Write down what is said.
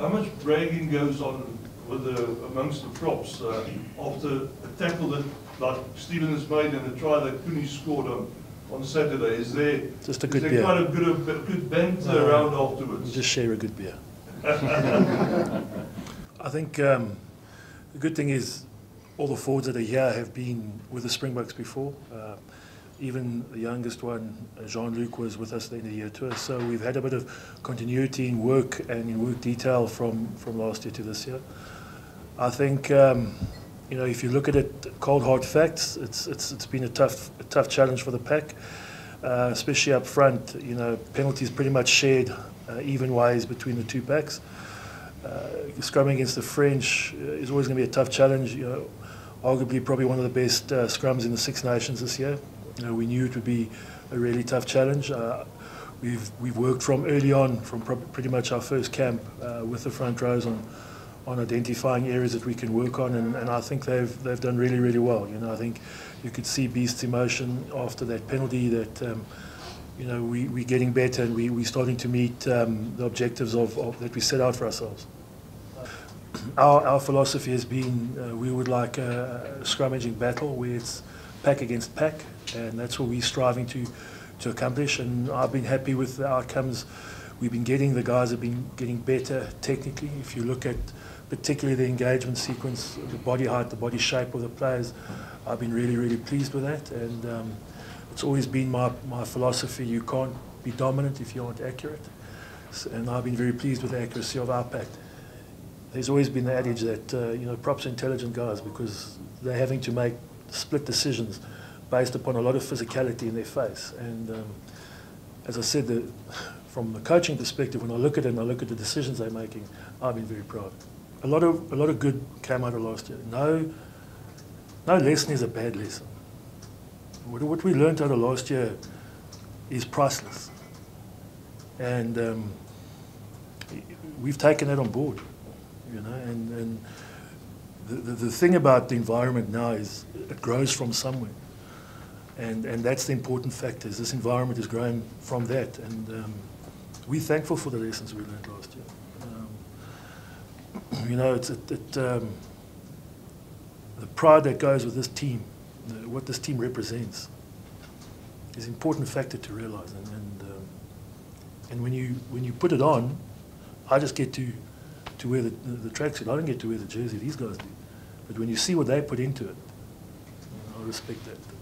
How much bragging goes on with the, amongst the props uh, after a tackle that like Steven has made and the try that Coenie scored on, on Saturday? Is there, Just a is good there beer. quite a good, a good banter No. around afterwards? just share a good beer. I think um, the good thing is all the forwards that are here have been with the Springboks before. Uh, even the youngest one, Jean-Luc, was with us at the end of the year tour. So we've had a bit of continuity in work and in work detail from, from last year to this year. I think, um, you know, if you look at it, cold hard facts, it's, it's, it's been a tough, a tough challenge for the pack, uh, especially up front. You know, penalties pretty much shared uh, even ways between the two packs. Uh, scrumming against the French uh, is always going to be a tough challenge. You know, arguably probably one of the best uh, scrums in the Six Nations this year. You know, we knew it would be a really tough challenge. Uh, we've we've worked from early on, from pretty much our first camp uh, with the front rows on on identifying areas that we can work on, and, and I think they've they've done really really well. You know, I think you could see Beast's emotion after that penalty that. Um, you know, we, we're getting better and we, we're starting to meet um, the objectives of, of, that we set out for ourselves. Our, our philosophy has been uh, we would like a, a scrummaging battle where it's pack against pack, and that's what we're striving to, to accomplish. And I've been happy with the outcomes we've been getting. The guys have been getting better technically. If you look at particularly the engagement sequence, the body height, the body shape of the players, I've been really, really pleased with that. And um, it's always been my, my philosophy you can't be dominant if you aren't accurate. S- And I've been very pleased with the accuracy of our pack. There's always been the adage that uh, you know props are intelligent guys because they're having to make split decisions based upon a lot of physicality in their face. And um, as I said, the, from the coaching perspective, when I look at it and I look at the decisions they're making, I've been very proud. A lot of a lot of good came out of last year. No, no lesson is a bad lesson. What, what we learned out of last year is priceless, and um, we've taken that on board. You know, and, and the, the, thing about the environment now is it grows from somewhere. And, and that's the important factor. Is this environment is growing from that. And um, we're thankful for the lessons we learned last year. Um, you know, it's, it, it, um, the pride that goes with this team, the, what this team represents, is an important factor to realize. And, and, um, and when, you, when you put it on, I just get to, to wear the, the, the tracksuit. I don't get to wear the jersey. These guys do. But when you see what they put into it, I respect that.